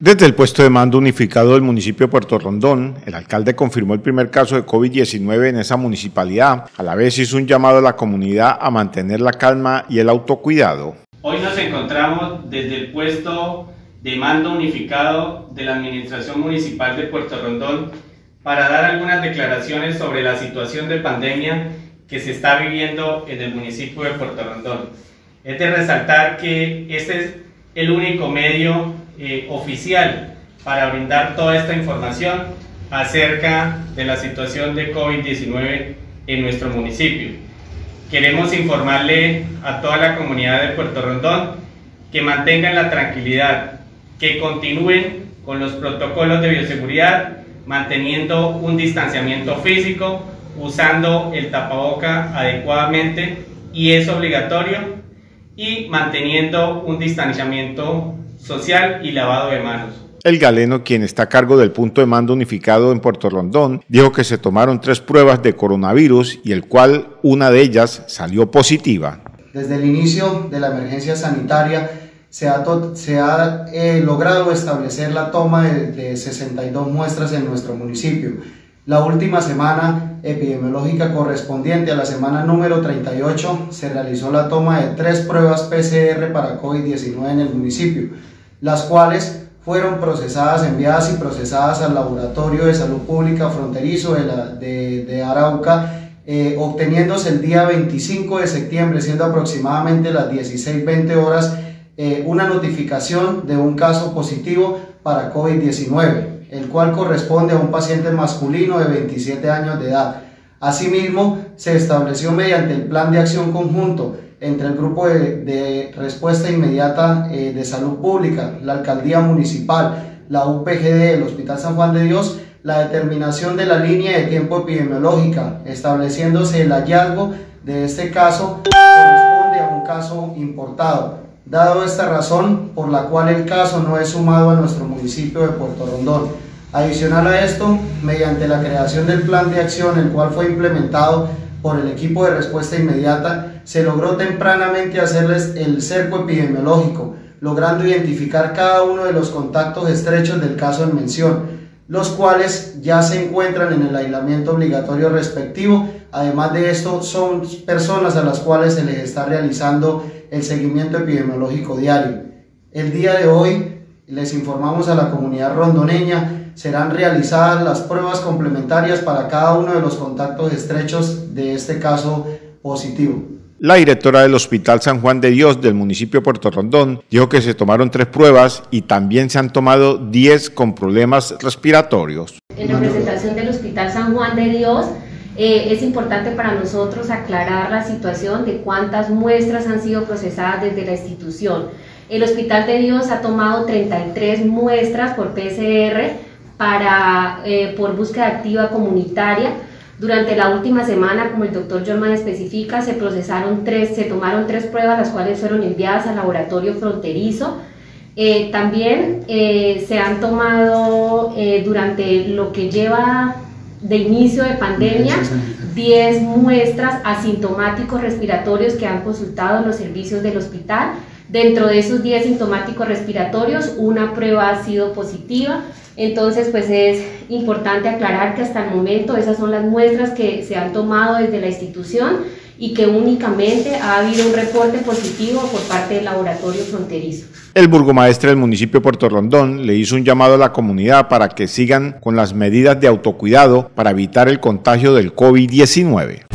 Desde el puesto de mando unificado del municipio de Puerto Rondón, el alcalde confirmó el primer caso de COVID-19 en esa municipalidad. A la vez hizo un llamado a la comunidad a mantener la calma y el autocuidado. Hoy nos encontramos desde el puesto de mando unificado de la Administración Municipal de Puerto Rondón para dar algunas declaraciones sobre la situación de pandemia que se está viviendo en el municipio de Puerto Rondón. Es de resaltar que este es el único medio eh, oficial para brindar toda esta información acerca de la situación de COVID-19 en nuestro municipio. Queremos informarle a toda la comunidad de Puerto Rondón que mantengan la tranquilidad, que continúen con los protocolos de bioseguridad, manteniendo un distanciamiento físico, usando el tapaboca adecuadamente y es obligatorio, y manteniendo un distanciamiento social y lavado de manos. El galeno, quien está a cargo del punto de mando unificado en Puerto Rondón, dijo que se tomaron tres pruebas de coronavirus y el cual una de ellas salió positiva. Desde el inicio de la emergencia sanitaria se ha, se ha eh, logrado establecer la toma de, de 62 muestras en nuestro municipio. La última semana epidemiológica correspondiente a la semana número 38 se realizó la toma de tres pruebas PCR para COVID-19 en el municipio las cuales fueron procesadas, enviadas y procesadas al Laboratorio de Salud Pública Fronterizo de, de, Arauca, eh, obteniéndose el día 25 de septiembre, siendo aproximadamente las 16.20 horas, eh, una notificación de un caso positivo para COVID-19, el cual corresponde a un paciente masculino de 27 años de edad. Asimismo, se estableció mediante el Plan de Acción Conjunto entre el Grupo de, Respuesta Inmediata eh, de Salud Pública, la Alcaldía Municipal, la UPGD, el Hospital San Juan de Dios, la determinación de la línea de tiempo epidemiológica, estableciéndose el hallazgo de este caso corresponde a un caso importado, dado esta razón por la cual el caso no es sumado a nuestro municipio de Puerto Rondón. Adicional a esto, mediante la creación del plan de acción, el cual fue implementado por el equipo de respuesta inmediata, se logró tempranamente hacerles el cerco epidemiológico, logrando identificar cada uno de los contactos estrechos del caso en mención, los cuales ya se encuentran en el aislamiento obligatorio respectivo. Además de esto, son personas a las cuales se les está realizando el seguimiento epidemiológico diario. El día de hoy les informamos a la comunidad rondoneña serán realizadas las pruebas complementarias para cada uno de los contactos estrechos de este caso positivo. La directora del Hospital San Juan de Dios del municipio de Puerto Rondón dijo que se tomaron tres pruebas y también se han tomado 10 con problemas respiratorios. En representación del Hospital San Juan de Dios, eh, es importante para nosotros aclarar la situación de cuántas muestras han sido procesadas desde la institución. El Hospital de Dios ha tomado 33 muestras por PCR para, eh, por búsqueda activa comunitaria. Durante la última semana, como el doctor Jorman especifica, se procesaron tres, se tomaron tres pruebas, las cuales fueron enviadas al laboratorio fronterizo. Eh, también eh, se han tomado durante lo que lleva de inicio de pandemia 10 muestras asintomáticos respiratorios que han consultado los servicios del hospital. Dentro de esos 10 sintomáticos respiratorios, una prueba ha sido positiva. Entonces, pues es importante aclarar que hasta el momento esas son las muestras que se han tomado desde la institución y que únicamente ha habido un reporte positivo por parte del laboratorio fronterizo. El burgomaestre del municipio de Puerto Rondón le hizo un llamado a la comunidad para que sigan con las medidas de autocuidado para evitar el contagio del COVID-19.